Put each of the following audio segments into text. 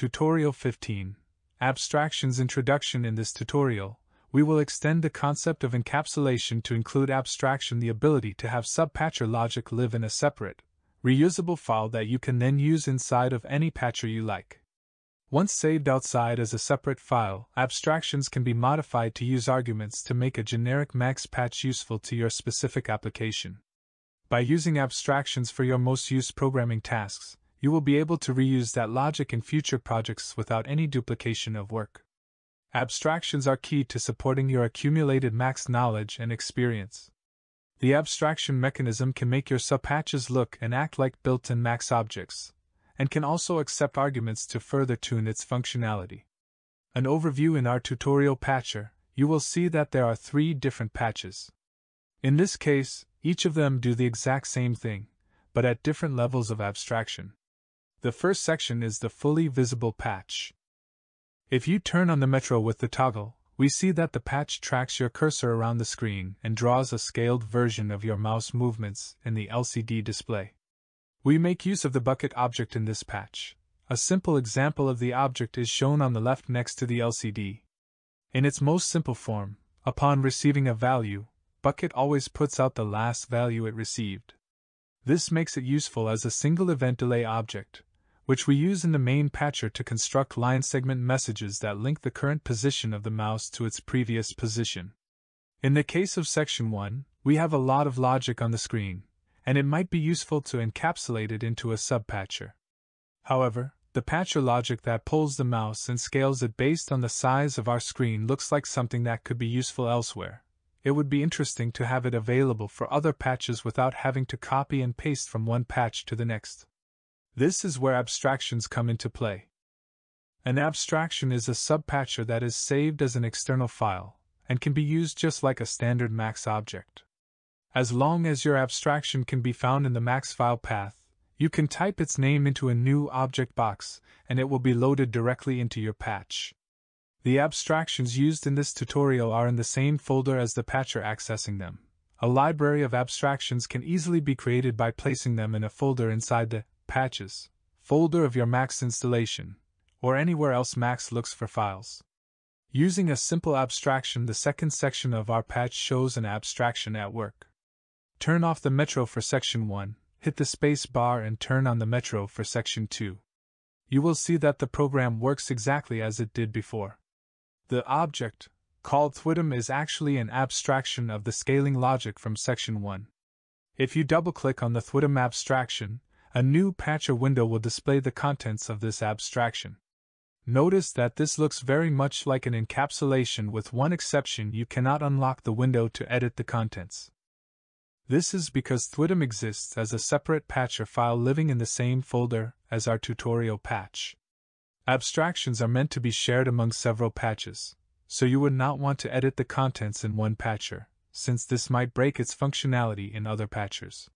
Tutorial 15 Abstractions Introduction In this tutorial, we will extend the concept of encapsulation to include abstraction the ability to have subpatcher logic live in a separate, reusable file that you can then use inside of any patcher you like. Once saved outside as a separate file, abstractions can be modified to use arguments to make a generic max patch useful to your specific application. By using abstractions for your most used programming tasks, you will be able to reuse that logic in future projects without any duplication of work. Abstractions are key to supporting your accumulated max knowledge and experience. The abstraction mechanism can make your subpatches look and act like built in max objects, and can also accept arguments to further tune its functionality. An overview in our tutorial patcher, you will see that there are three different patches. In this case, each of them do the exact same thing, but at different levels of abstraction. The first section is the fully visible patch. If you turn on the Metro with the toggle, we see that the patch tracks your cursor around the screen and draws a scaled version of your mouse movements in the LCD display. We make use of the bucket object in this patch. A simple example of the object is shown on the left next to the LCD. In its most simple form, upon receiving a value, bucket always puts out the last value it received. This makes it useful as a single event delay object, which we use in the main patcher to construct line segment messages that link the current position of the mouse to its previous position. In the case of section 1, we have a lot of logic on the screen, and it might be useful to encapsulate it into a subpatcher. However, the patcher logic that pulls the mouse and scales it based on the size of our screen looks like something that could be useful elsewhere. It would be interesting to have it available for other patches without having to copy and paste from one patch to the next. This is where abstractions come into play. An abstraction is a subpatcher that is saved as an external file and can be used just like a standard Max object. As long as your abstraction can be found in the Max file path, you can type its name into a new object box and it will be loaded directly into your patch. The abstractions used in this tutorial are in the same folder as the patcher accessing them. A library of abstractions can easily be created by placing them in a folder inside the patches, folder of your Max installation, or anywhere else Max looks for files. Using a simple abstraction, the second section of our patch shows an abstraction at work. Turn off the Metro for section 1, hit the space bar and turn on the Metro for section 2. You will see that the program works exactly as it did before. The object, called Thwidum, is actually an abstraction of the scaling logic from section 1. If you double click on the Thwidum abstraction, a new patcher window will display the contents of this abstraction. Notice that this looks very much like an encapsulation with one exception you cannot unlock the window to edit the contents. This is because Thwidum exists as a separate patcher file living in the same folder as our tutorial patch. Abstractions are meant to be shared among several patches, so you would not want to edit the contents in one patcher, since this might break its functionality in other patchers.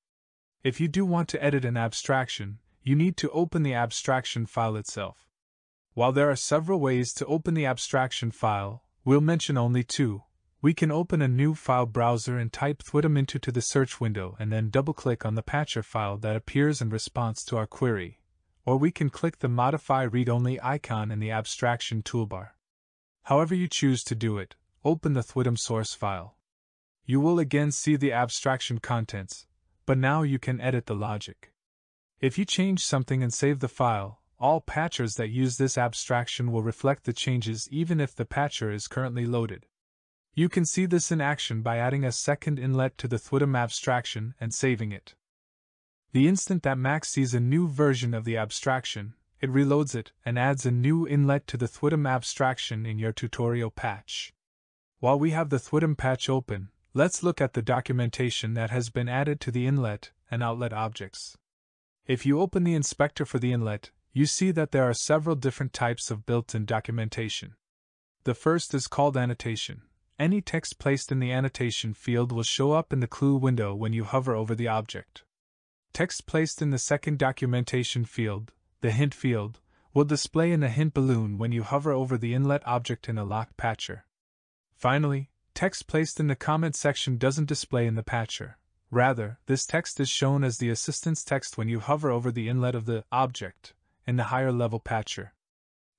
If you do want to edit an abstraction, you need to open the abstraction file itself. While there are several ways to open the abstraction file, we'll mention only two. We can open a new file browser and type Thwidum into to the search window and then double click on the patcher file that appears in response to our query. Or we can click the Modify Read Only icon in the abstraction toolbar. However you choose to do it, open the Thwidum source file. You will again see the abstraction contents, but now you can edit the logic. If you change something and save the file, all patchers that use this abstraction will reflect the changes even if the patcher is currently loaded. You can see this in action by adding a second inlet to the Thwidum abstraction and saving it. The instant that Max sees a new version of the abstraction, it reloads it and adds a new inlet to the Thwidum abstraction in your tutorial patch. While we have the Thwidum patch open, Let's look at the documentation that has been added to the inlet and outlet objects. If you open the inspector for the inlet, you see that there are several different types of built in documentation. The first is called annotation. Any text placed in the annotation field will show up in the clue window when you hover over the object. Text placed in the second documentation field, the hint field, will display in the hint balloon when you hover over the inlet object in a locked patcher. Finally, Text placed in the comment section doesn't display in the patcher. Rather, this text is shown as the assistance text when you hover over the inlet of the object in the higher level patcher.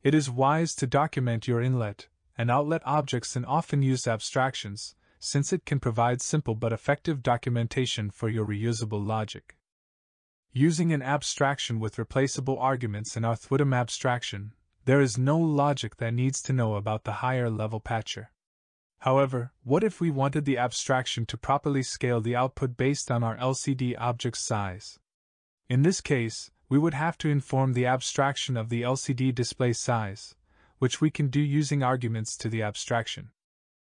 It is wise to document your inlet and outlet objects in often used abstractions, since it can provide simple but effective documentation for your reusable logic. Using an abstraction with replaceable arguments in our Thwidum abstraction, there is no logic that needs to know about the higher level patcher. However, what if we wanted the abstraction to properly scale the output based on our LCD object's size? In this case, we would have to inform the abstraction of the LCD display size, which we can do using arguments to the abstraction.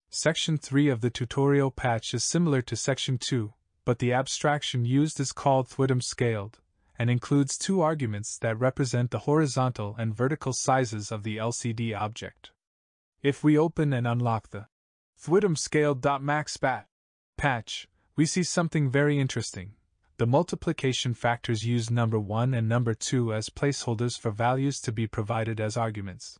Section 3 of the tutorial patch is similar to Section 2, but the abstraction used is called Thwidum Scaled, and includes two arguments that represent the horizontal and vertical sizes of the LCD object. If we open and unlock the Thwidum Scaled.maxpat patch, we see something very interesting. The multiplication factors use number 1 and number 2 as placeholders for values to be provided as arguments.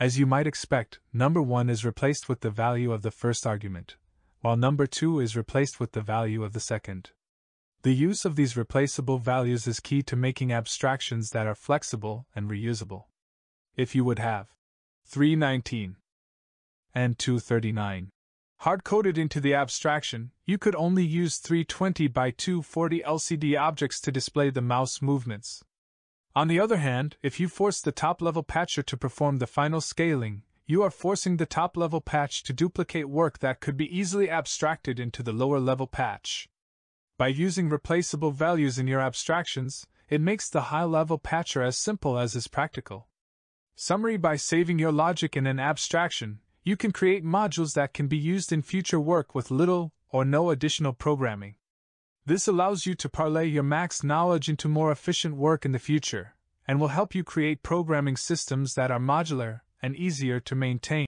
As you might expect, number 1 is replaced with the value of the first argument, while number 2 is replaced with the value of the second. The use of these replaceable values is key to making abstractions that are flexible and reusable. If you would have 319 and 239 hard coded into the abstraction, you could only use 320 by 240 LCD objects to display the mouse movements. On the other hand, if you force the top level patcher to perform the final scaling, you are forcing the top level patch to duplicate work that could be easily abstracted into the lower level patch. By using replaceable values in your abstractions, it makes the high level patcher as simple as is practical. Summary By saving your logic in an abstraction, you can create modules that can be used in future work with little or no additional programming. This allows you to parlay your max knowledge into more efficient work in the future, and will help you create programming systems that are modular and easier to maintain.